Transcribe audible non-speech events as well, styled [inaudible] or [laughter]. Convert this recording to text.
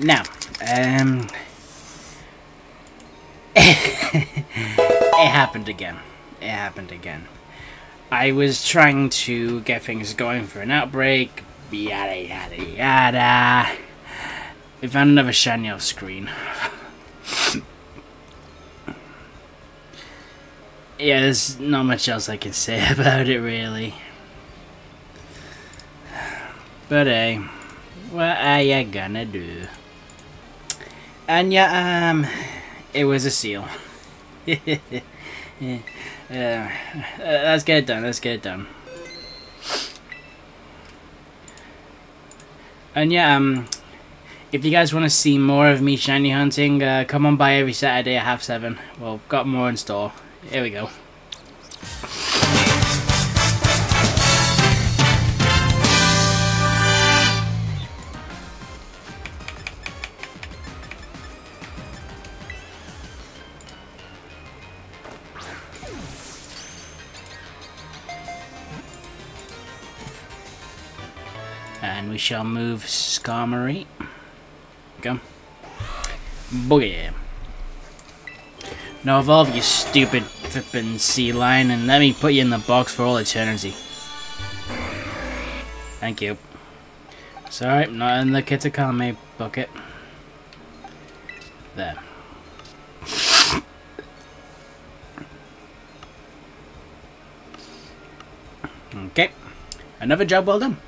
Now, um, [laughs] it happened again. It happened again. I was trying to get things going for an outbreak, yada yada yada. We found another off screen. [laughs] yeah, there's not much else I can say [laughs] about it really. But hey, what are you gonna do? And yeah, um, it was a Seel. [laughs] yeah. Uh, let's get it done, let's get it done. And yeah, um, if you guys want to see more of me shiny hunting, uh, come on by every Saturday at half seven. Well, got more in store. Here we go. And we shall move Skarmory. Go. Boogie. Now evolve, you stupid flippin' sea lion, and let me put you in the box for all eternity. Thank you. Sorry, not in the Kitakami bucket. There. Okay. Another job well done.